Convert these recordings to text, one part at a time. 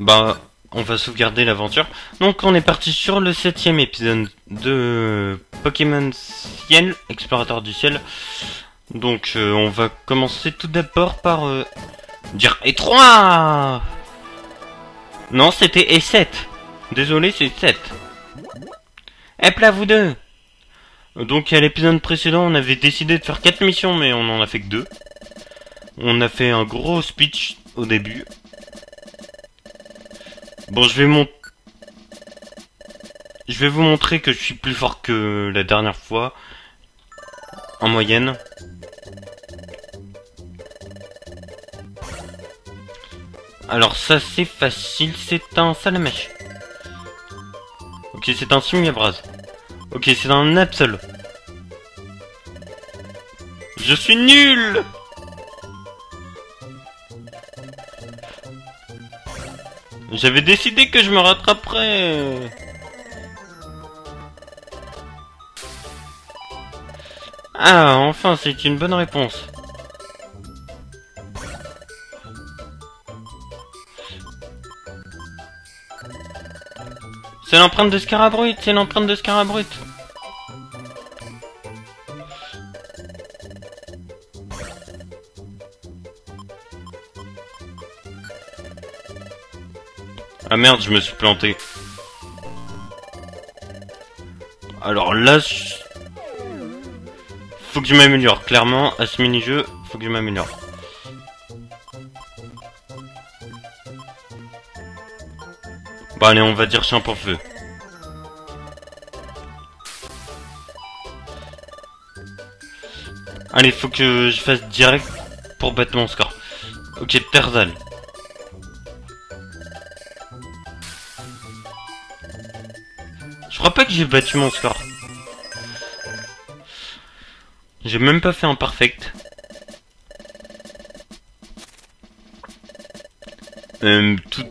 Bah, on va sauvegarder l'aventure. Donc, on est parti sur le septième épisode de Pokémon Ciel, Explorateur du Ciel. Donc, euh, on va commencer tout d'abord par euh, dire E3 Non, c'était E7. Désolé, c'est 7. Hep là, vous deux Donc, à l'épisode précédent, on avait décidé de faire 4 missions, mais on en a fait que 2. On a fait un gros speech au début. Bon, je vais mon... Je vais vous montrer que je suis plus fort que la dernière fois. En moyenne. Alors ça c'est facile, c'est un salamèche. Ok, c'est un semi-abrase. Ok, c'est un Absol. Je suis nul J'avais décidé que je me rattraperais. Ah, enfin, c'est une bonne réponse. C'est l'empreinte de Scarabrut, c'est l'empreinte de Scarabrut. Merde, je me suis planté. Alors là, je... faut que je m'améliore. Clairement, à ce mini-jeu, faut que je m'améliore. Bon allez, on va dire chien pour feu. Allez, faut que je fasse direct pour battre mon score. Ok, Terzal. Je crois pas que j'ai battu mon score. J'ai même pas fait un perfect. Euh, tout...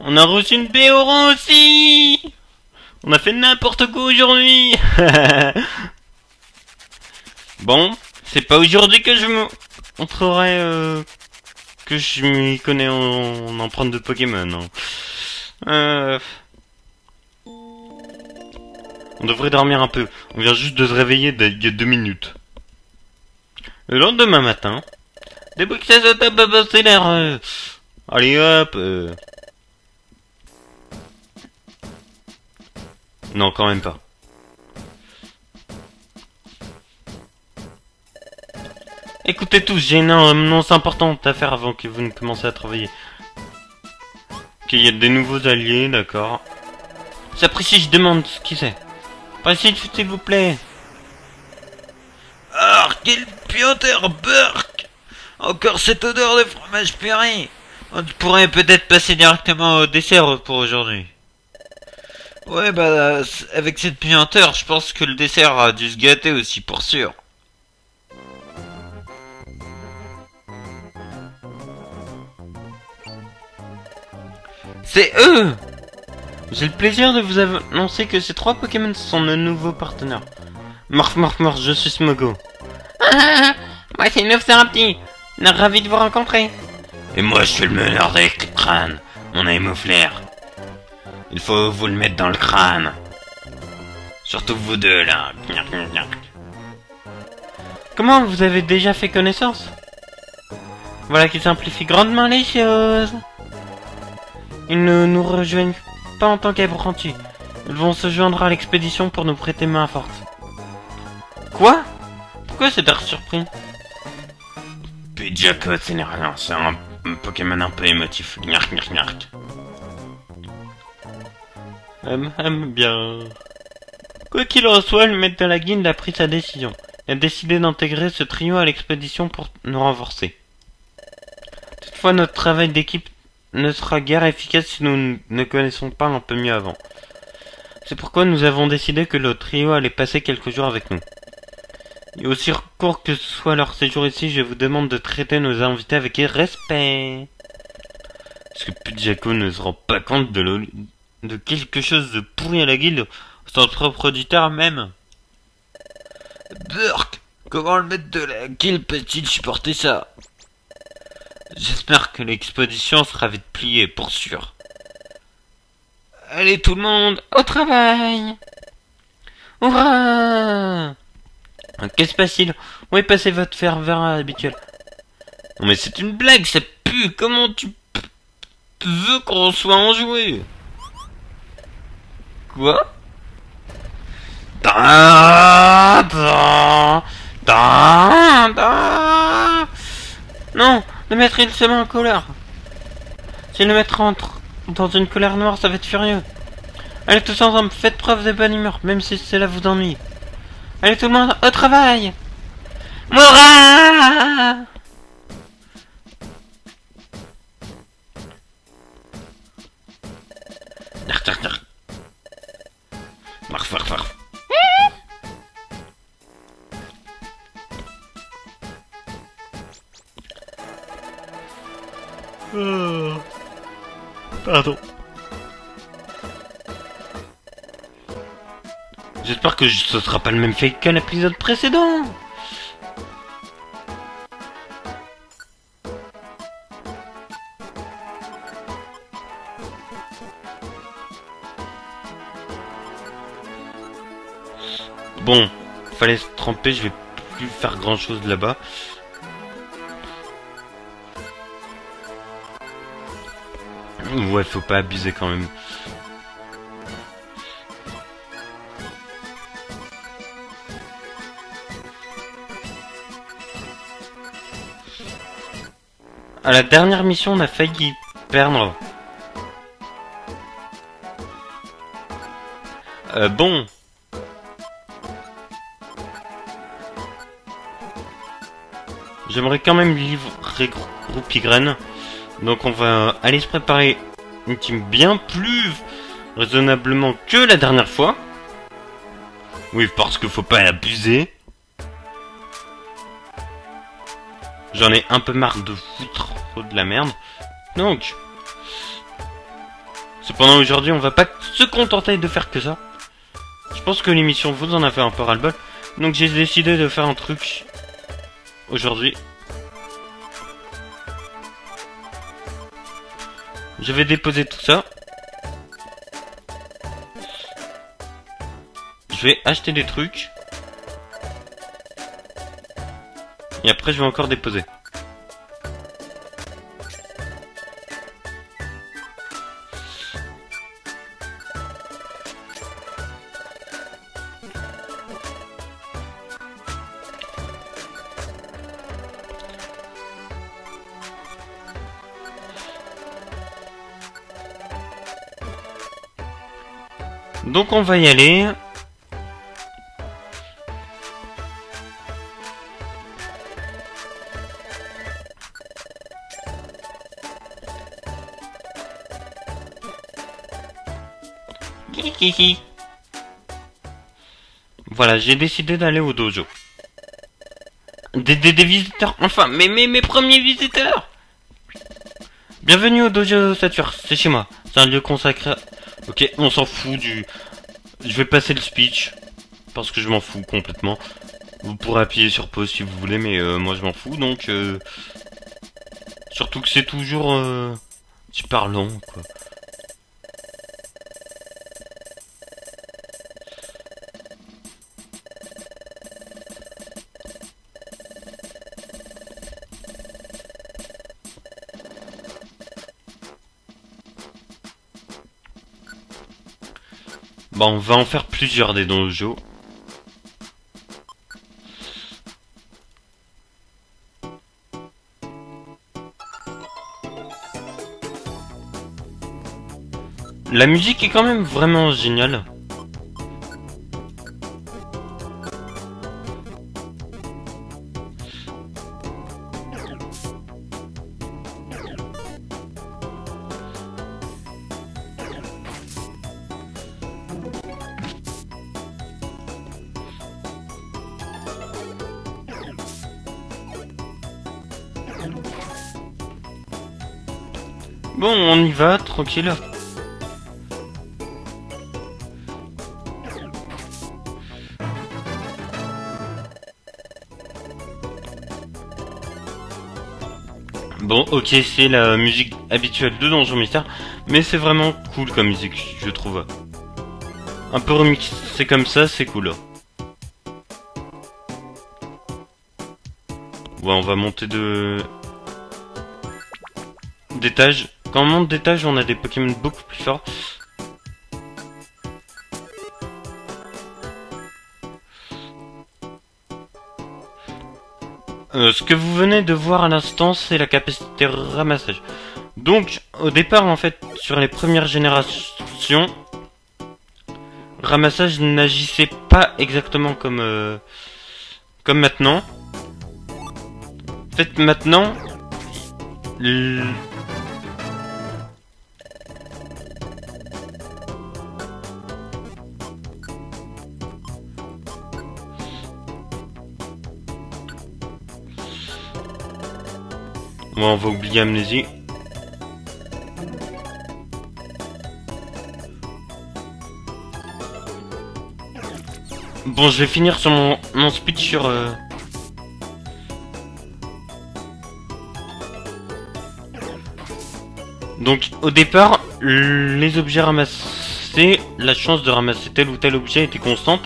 On a reçu une baie orange aussi On a fait n'importe quoi aujourd'hui Bon, c'est pas aujourd'hui que je me montrerai euh, que je m'y connais en, empreinte de Pokémon. Hein. Euh... On devrait dormir un peu. On vient juste de se réveiller il y a deux minutes. Le lendemain matin, des bruits se tape à l'air. Allez hop. Euh... Non, quand même pas. Écoutez tous, j'ai une annonce importante à faire avant que vous ne commenciez à travailler. Ok, il y a des nouveaux alliés, d'accord. J'apprécie, je demande ce qui c'est. Passez, s'il vous plaît. Ah, quel puanteur, Burk Encore cette odeur de fromage puré On pourrait peut-être passer directement au dessert pour aujourd'hui. Ouais, bah, avec cette puanteur, je pense que le dessert a dû se gâter aussi, pour sûr. C'est eux J'ai le plaisir de vous annoncer que ces trois Pokémon sont nos nouveaux partenaires. Morph, morph, morph, je suis Smogo. Ah, moi c'est Neufserapti. Ravi de vous rencontrer. Et moi je suis le meneur des crânes, mon ami. Il faut vous le mettre dans le crâne. Surtout vous deux là. Comment vous avez déjà fait connaissance? Voilà qui simplifie grandement les choses. Ils ne nous rejoignent pas en tant qu'apprentis. Ils vont se joindre à l'expédition pour nous prêter main forte. Quoi? Pourquoi cet air surpris? Pidgeot, ce n'est rien, c'est un Pokémon un peu émotif. Gnark, gnark, gnark. Hum, hum, bien. Quoi qu'il en soit, le maître de la guilde a pris sa décision. Il a décidé d'intégrer ce trio à l'expédition pour nous renforcer. Toutefois, notre travail d'équipe ne sera guère efficace si nous ne connaissons pas un peu mieux avant. C'est pourquoi nous avons décidé que le trio allait passer quelques jours avec nous. Et aussi court que soit leur séjour ici, je vous demande de traiter nos invités avec respect. Est-ce que Pidjaco ne se rend pas compte de, quelque chose de pourri à la guilde, son propre auditeur même Burk, comment le maître de la guilde peut-il supporter ça? J'espère que l'expédition sera vite pliée, pour sûr. Allez tout le monde, au travail. Hurrah. Qu'est-ce qui se passe-t-il? Où est passé votre ferveur habituel? Non mais c'est une blague, ça pue. Comment tu veux qu'on soit enjoué Quoi? Non, le maître il se met en colère. Si le maître entre dans une colère noire, ça va être furieux. Allez tous ensemble, faites preuve de bonne humeur, même si cela vous ennuie. Allez tout le monde, au travail nark. Marf, marf, marf. Pardon. J'espère que ce sera pas le même fait qu'à l'épisode précédent. Bon, fallait se tremper, je vais plus faire grand chose là-bas. Ouais, faut pas abuser quand même. À la dernière mission, on a failli perdre. Euh, bon. J'aimerais quand même livrer Groupe Y. Donc on va aller se préparer une team bien plus raisonnablement que la dernière fois. Oui, parce qu'il faut pas abuser. J'en ai un peu marre de foutre de la merde. Donc, cependant aujourd'hui, on va pas se contenter de faire que ça. Je pense que l'émission vous en a fait un peu ras-le-bol. Donc j'ai décidé de faire un truc aujourd'hui. Je vais déposer tout ça. Je vais acheter des trucs. Et après, je vais encore déposer. Donc on va y aller. Voilà, j'ai décidé d'aller au dojo. Des, visiteurs, enfin, mais, mes premiers visiteurs Bienvenue au dojo Satur, c'est chez moi. C'est un lieu consacré. Ok, on s'en fout du... Je vais passer le speech, parce que je m'en fous complètement. Vous pourrez appuyer sur pause si vous voulez, mais euh, moi je m'en fous, donc... euh, Surtout que c'est toujours... Euh... Super long, quoi. Bon, on va en faire plusieurs des dojos. La musique est quand même vraiment géniale. on y va, tranquille. Bon, ok, c'est la musique habituelle de Donjon Mystère, mais c'est vraiment cool comme musique, je trouve. Un peu remixé comme ça, c'est cool. Ouais, on va monter de... d'étage. Quand on d'étage, on a des Pokémon beaucoup plus forts. Euh, ce que vous venez de voir à l'instant, c'est la capacité ramassage. Donc, au départ, en fait, sur les premières générations, ramassage n'agissait pas exactement comme euh, comme maintenant. En fait, maintenant, Bon, on va oublier Amnésie. Bon, je vais finir sur mon, mon speech sur... euh, Donc, au départ, les objets ramassés, la chance de ramasser tel ou tel objet était constante.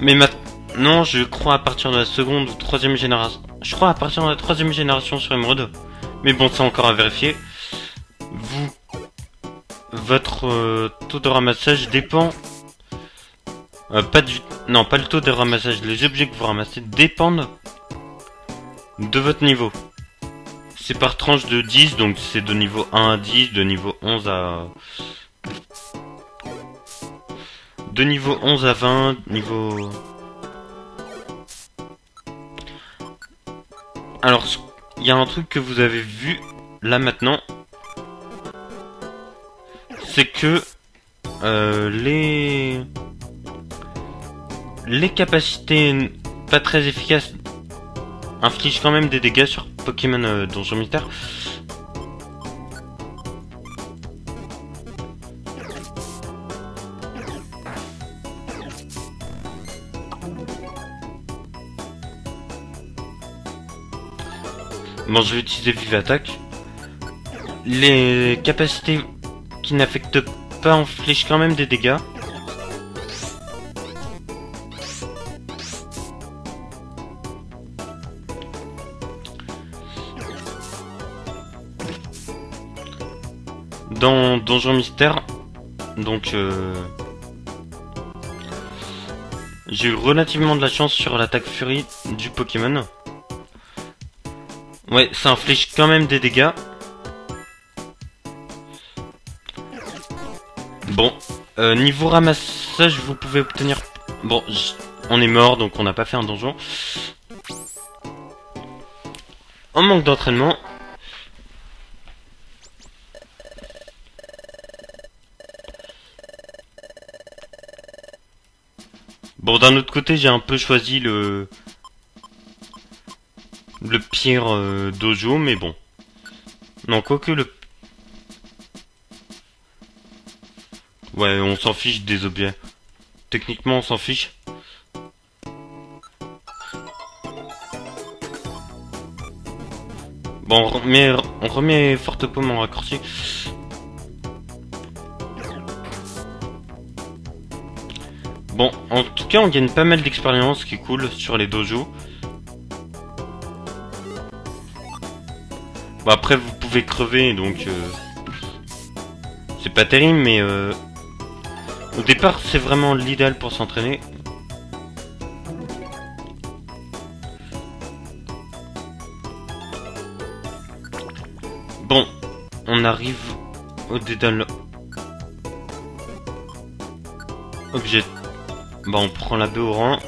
Mais maintenant, je crois à partir de la seconde ou troisième génération... Je crois à partir de la troisième génération sur Emerald. Mais bon, c'est encore à vérifier. Vous... Votre euh, taux de ramassage dépend... euh, pas du... Non, pas le taux de ramassage. Les objets que vous ramassez dépendent de votre niveau. C'est par tranche de 10, donc c'est de niveau 1 à 10, de niveau 11 à... De niveau 11 à 20, niveau... Alors, il y a un truc que vous avez vu là maintenant. C'est que euh, les capacités pas très efficaces infligent quand même des dégâts sur Pokémon euh, Donjon Mystère. Bon, je vais utiliser Vive Attaque. Les capacités qui n'affectent pas infligent quand même des dégâts. Dans Donjon Mystère, donc euh, j'ai eu relativement de la chance sur l'attaque Fury du Pokémon. Ouais, ça inflige quand même des dégâts. Bon, euh, niveau ramassage, vous pouvez obtenir... Bon, on est mort, donc on n'a pas fait un donjon. En manque d'entraînement. Bon, d'un autre côté, j'ai un peu choisi le le pire euh, dojo, mais bon. Non, quoique le... Ouais, on s'en fiche des objets. Techniquement, on s'en fiche. Bon, on remet, on remet Forte Pomme en raccourci. Bon, en tout cas, on gagne pas mal d'expérience, ce qui est cool sur les dojos. Bon après vous pouvez crever donc euh, c'est pas terrible mais euh, au départ c'est vraiment l'idéal pour s'entraîner. Bon, on arrive au dédale. Objet. Bon on prend la baie au rang.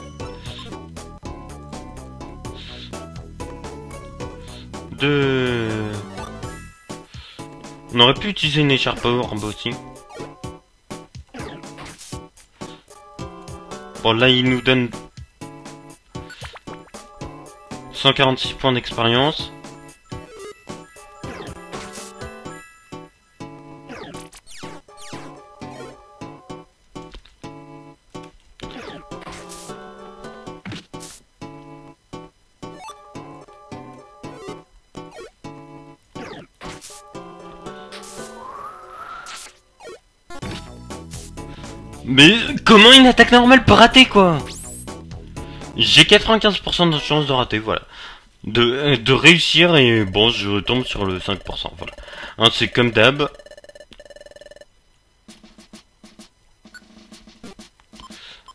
de... On aurait pu utiliser une écharpe orbe aussi. Bon là il nous donne 146 points d'expérience. Mais comment une attaque normale peut rater quoi J'ai 95% de chance de rater, voilà. De, euh, de réussir et bon, je tombe sur le 5%, voilà. Hein, c'est comme d'hab.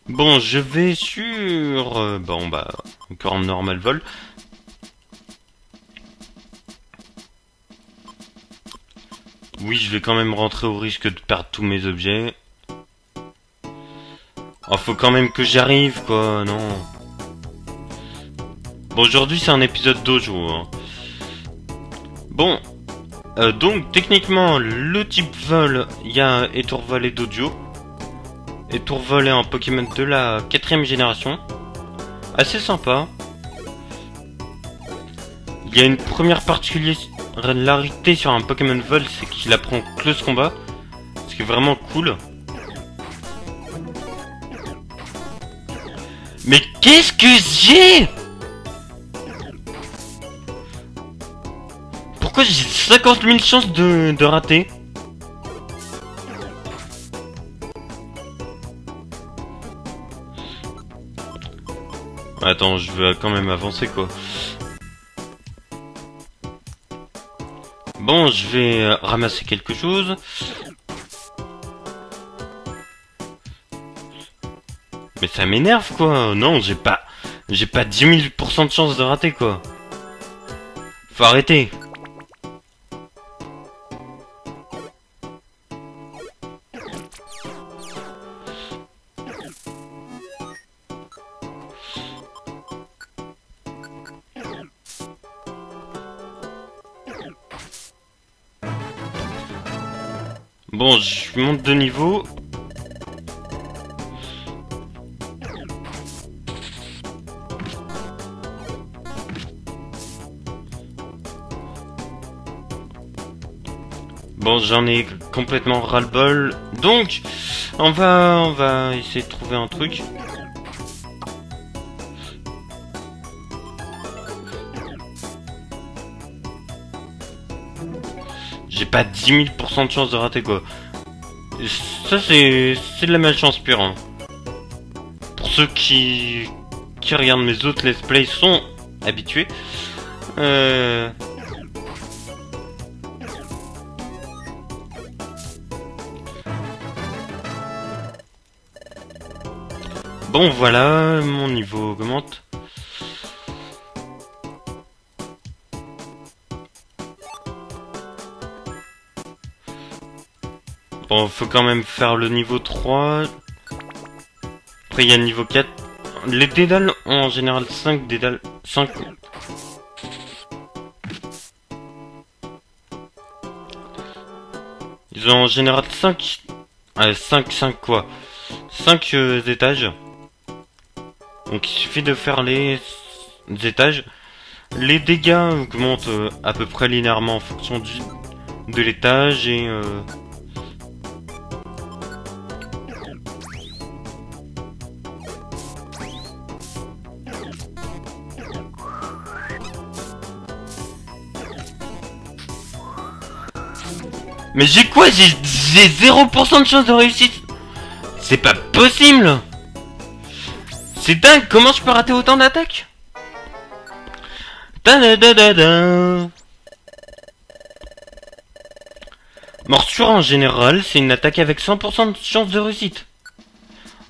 Bon, je vais sur... euh, bon, bah, encore en normal vol. Oui, je vais quand même rentrer au risque de perdre tous mes objets. Faut quand même que j'y arrive, quoi, non. Bon, aujourd'hui, c'est un épisode dojo, hein. Bon. Euh, donc, techniquement, le type vol, il y a étour volé d'audio. Étour volé en Pokémon de la quatrième génération. Assez sympa. Il y a une première particularité sur un Pokémon vol, c'est qu'il apprend close combat. Ce qui est vraiment cool. Qu'est-ce que j'ai? Pourquoi j'ai 50 000 chances de, de rater? Attends, je vais quand même avancer quoi. Bon, je vais euh, ramasser quelque chose. Ça m'énerve quoi. Non, j'ai pas, j'ai pas 10 000% de chance de rater quoi. Faut arrêter. Bon, je monte de niveau. J'en ai complètement ras-le-bol. Donc, on va, on va essayer de trouver un truc. J'ai pas 10 000% de chance de rater quoi. Ça c'est de la malchance pure. hein. Pour ceux qui qui regardent mes autres let's play sont habitués. Euh... Bon voilà, mon niveau augmente. Bon, faut quand même faire le niveau 3. Après, il y a le niveau 4. Les dédales ont en général 5 dédales. 5. Ils ont en général 5. 5, 5 quoi 5 étages. Donc il suffit de faire les étages. Les dégâts augmentent euh, à peu près linéairement en fonction du, de l'étage et... euh, Mais j'ai quoi? J'ai j'ai 0% de chance de réussite. C'est pas possible C'est dingue, comment je peux rater autant d'attaques. Morsure en général, c'est une attaque avec 100% de chance de réussite.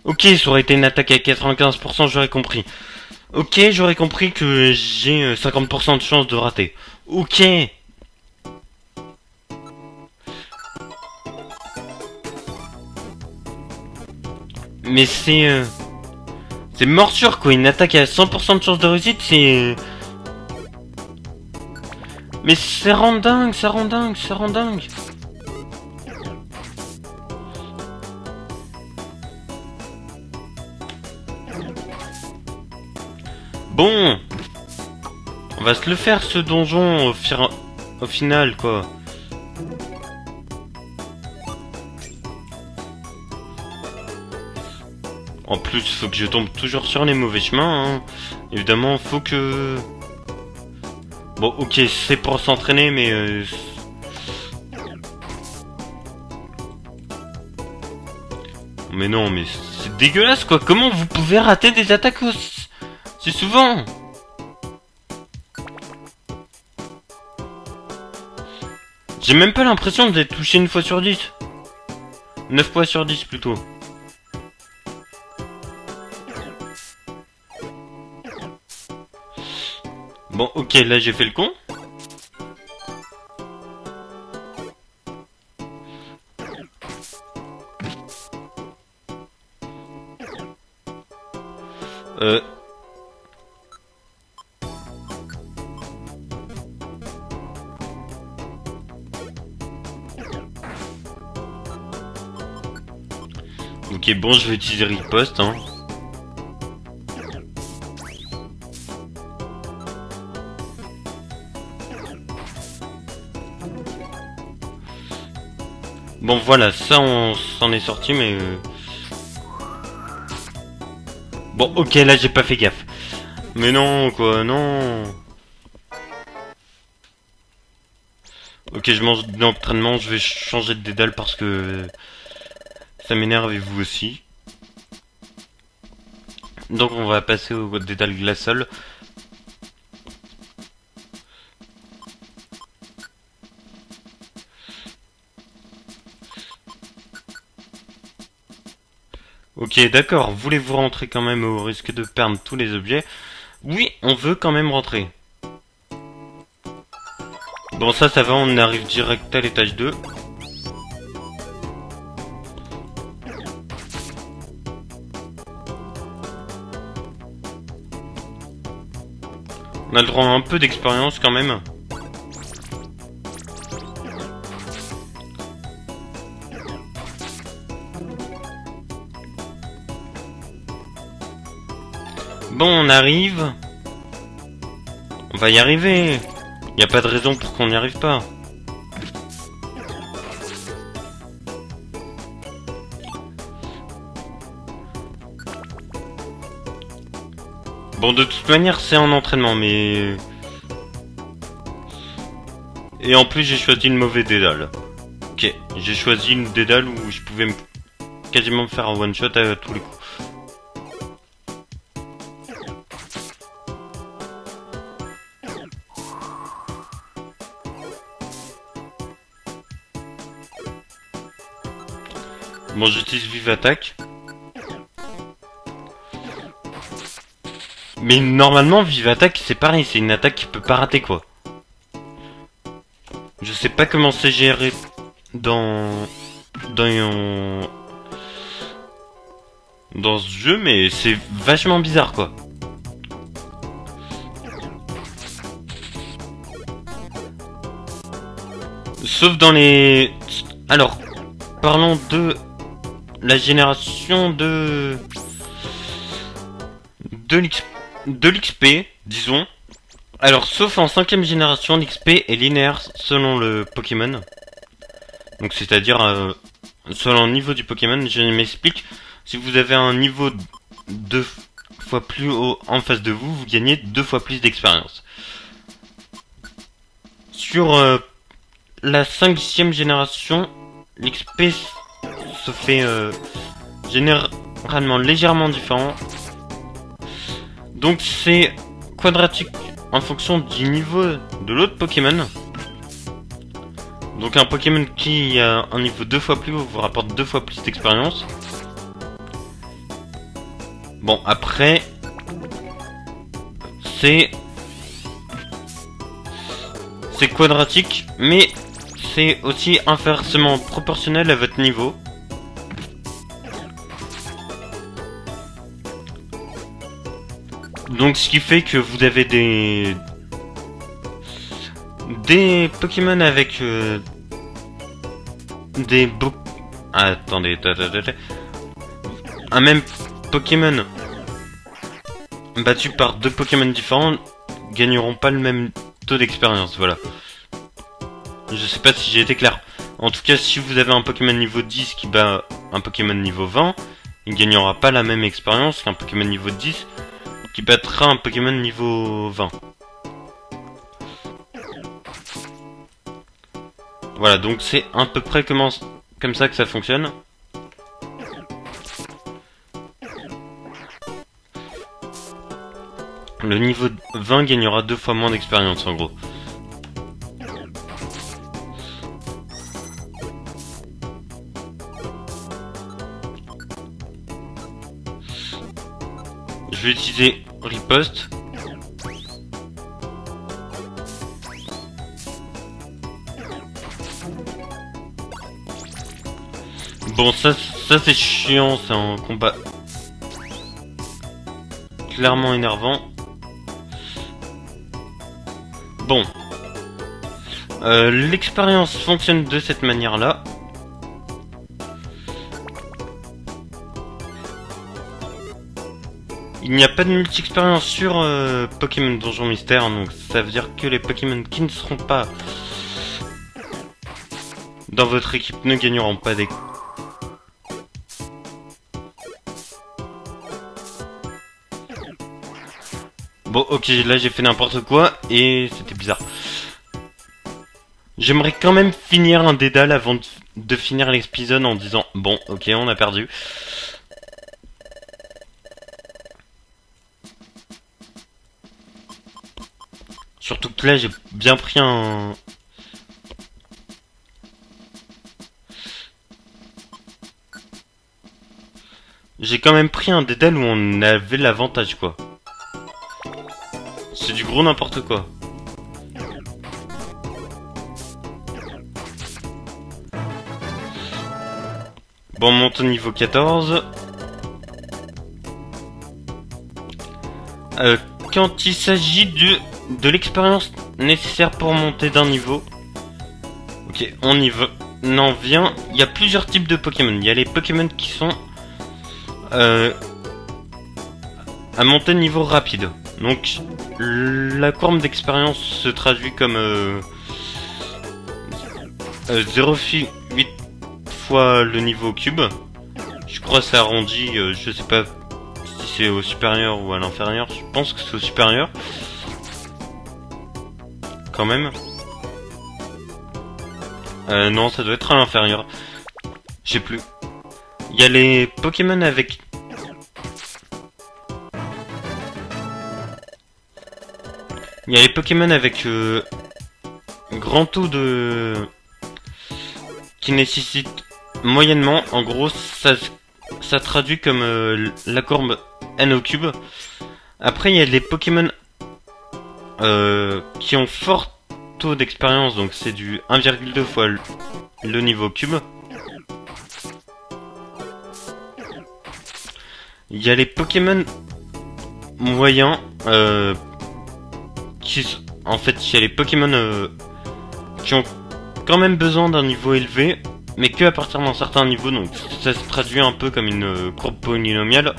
Ok, ça aurait été une attaque à 95%, j'aurais compris. Ok, j'aurais compris que j'ai euh, 50% de chance de rater. Ok. Mais c'est... euh, C'est morsure quoi, une attaque à 100% de chance de réussite, c'est... Mais ça rend dingue, ça rend dingue, ça rend dingue. Bon On va se le faire ce donjon au, au final quoi. En plus, faut que je tombe toujours sur les mauvais chemins. Hein. Évidemment, faut que... Bon, ok, c'est pour s'entraîner, mais... euh, mais non, mais c'est dégueulasse quoi. Comment vous pouvez rater des attaques aussi? Si souvent J'ai même pas l'impression d'être touché une fois sur 10. 9 fois sur 10 plutôt. Bon, ok, là j'ai fait le con. Euh... Ok, bon, je vais utiliser riposte, hein. Bon, voilà, ça, on s'en est sorti, mais... euh, Bon, ok, là, j'ai pas fait gaffe. Mais non, quoi, non Ok, je mange d'entraînement, je vais changer de dédale parce que... Ça m'énerve et vous aussi. Donc on va passer au dédale glaçol. Ok, d'accord. Voulez-vous rentrer quand même au risque de perdre tous les objets? Oui, on veut quand même rentrer. Bon, ça, ça va, on arrive direct à l'étage 2. On a le droit à un peu d'expérience quand même. On arrive. On va y arriver. Y a pas de raison pour qu'on n'y arrive pas. Bon, de toute manière, c'est en entraînement, mais... Et en plus, j'ai choisi une mauvaise dédale. Ok, j'ai choisi une dédale où je pouvais me- quasiment me faire un one-shot à tous les coups. Bon, j'utilise Vive Attaque. Mais normalement, Vive Attaque, c'est pareil, c'est une attaque qui peut pas rater, quoi. Je sais pas comment c'est géré dans... dans... dans ce jeu, mais c'est vachement bizarre, quoi. Sauf dans les... Alors, parlons de la génération de... de l'X- de l'XP, disons. Alors, sauf en cinquième génération, l'XP est linéaire selon le Pokémon. Donc, c'est-à-dire, euh, selon le niveau du Pokémon, je m'explique. Si vous avez un niveau deux fois plus haut en face de vous, vous gagnez deux fois plus d'expérience. Sur euh, la cinquième génération, l'XP se fait euh, généralement légèrement différent. Donc c'est quadratique en fonction du niveau de l'autre Pokémon. Donc un Pokémon qui a un niveau deux fois plus haut vous rapporte deux fois plus d'expérience. Bon après c'est c'est quadratique mais c'est aussi inversement proportionnel à votre niveau. Donc ce qui fait que vous avez des des Pokémon avec euh, des attendez. un même Pokémon battu par deux Pokémon différents gagneront pas le même taux d'expérience, voilà. Je sais pas si j'ai été clair. En tout cas, si vous avez un Pokémon niveau 10 qui bat un Pokémon niveau 20, il gagnera pas la même expérience qu'un Pokémon niveau 10 qui battra un Pokémon niveau 20. Voilà, donc c'est à peu près comme, ça que ça fonctionne. Le niveau 20 gagnera deux fois moins d'expérience en gros. Je vais utiliser riposte. Bon, ça, ça c'est chiant, c'est un combat clairement énervant. Bon. Euh, L'expérience fonctionne de cette manière-là. Il n'y a pas de multi-expérience sur euh, Pokémon Donjon Mystère, donc ça veut dire que les Pokémon qui ne seront pas dans votre équipe ne gagneront pas des Bon, ok, là j'ai fait n'importe quoi et c'était bizarre. J'aimerais quand même finir un dédale avant de, finir l'épisode en disant bon, ok, on a perdu. Surtout que là j'ai bien pris un... J'ai quand même pris un dédale où on avait l'avantage quoi. C'est du gros n'importe quoi. Bon, on monte au niveau 14. Euh, quand il s'agit de, de l'expérience nécessaire pour monter d'un niveau. Ok, on y va. Vient. Il y a plusieurs types de Pokémon. Il y a les Pokémon qui sont euh, à monter de niveau rapide. Donc, la courbe d'expérience se traduit comme euh, euh, 0,8 fois le niveau cube. Je crois que c'est arrondi, euh, je sais pas si c'est au supérieur ou à l'inférieur. Je pense que c'est au supérieur. Quand même. Euh, non, ça doit être à l'inférieur. J'ai plus. Il y a les Pokémon avec Il y a les Pokémon avec euh, grand taux de... qui nécessite moyennement. En gros, ça, ça traduit comme euh, la courbe n au cube. Après, il y a les Pokémon euh, qui ont fort taux d'expérience, donc c'est du 1,2 fois le, niveau cube. Il y a les Pokémon moyens, euh, qui, en fait, il y a les Pokémon euh, qui ont quand même besoin d'un niveau élevé, mais que à partir d'un certain niveau, donc ça se traduit un peu comme une euh, courbe polynomiale.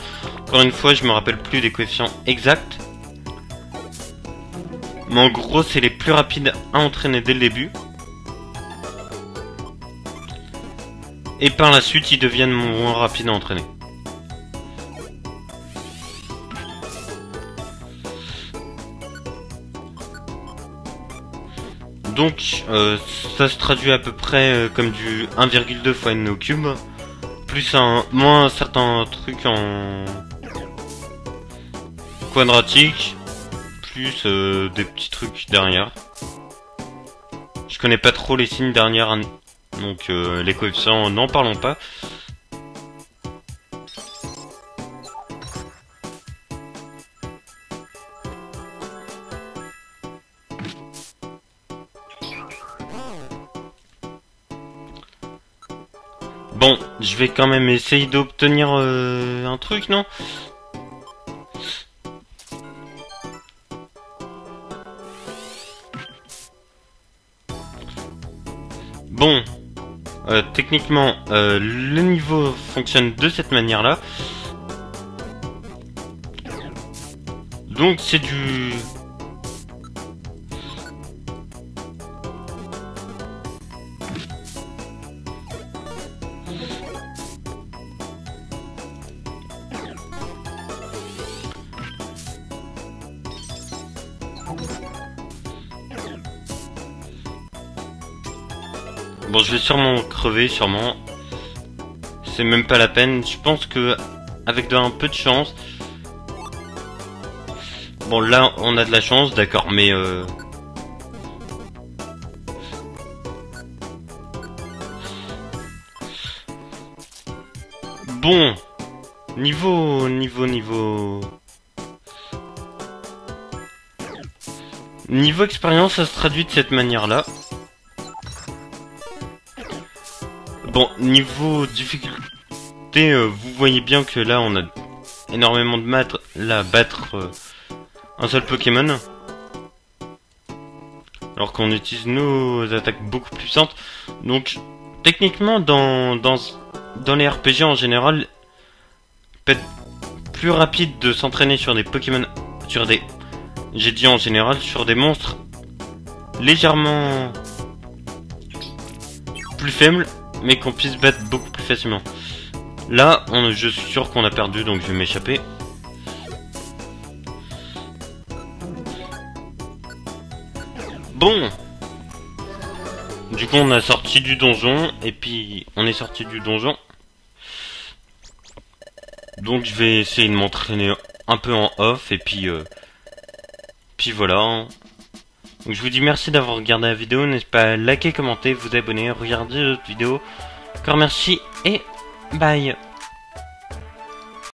Encore une fois, je me rappelle plus des coefficients exacts. Mais en gros, c'est les plus rapides à entraîner dès le début. Et par la suite, ils deviennent moins rapides à entraîner. Donc, euh, ça se traduit à peu près euh, comme du 1,2 fois n au cube, plus un moins un certain en quadratique, plus euh, des petits trucs derrière. Je connais pas trop les signes derrière, donc euh, les coefficients, n'en parlons pas. Bon, je vais quand même essayer d'obtenir euh, un truc, non? Euh, techniquement, euh, le niveau fonctionne de cette manière-là. Donc c'est du... je sûrement crever, sûrement. C'est même pas la peine. Je pense que avec un peu de chance. Bon, là, on a de la chance, d'accord, mais... Euh... Bon. Niveau, niveau, niveau... Niveau expérience, ça se traduit de cette manière-là. Bon, niveau difficulté, euh, vous voyez bien que là, on a énormément de mal à battre euh, un seul Pokémon. Alors qu'on utilise nos attaques beaucoup puissantes. Donc, techniquement, dans, dans, dans les RPG en général, peut être plus rapide de s'entraîner sur des Pokémon, sur des, j'ai dit en général, sur des monstres légèrement plus faibles, mais qu'on puisse battre beaucoup plus facilement. Là, je suis sûr qu'on a perdu, donc je vais m'échapper. Bon Du coup, on a sorti du donjon, et puis on est sorti du donjon. Donc je vais essayer de m'entraîner un peu en off, et puis... Euh, puis voilà. Je vous dis merci d'avoir regardé la vidéo, n'hésitez pas à liker, commenter, vous abonner, regarder d'autres vidéos. Encore merci, et bye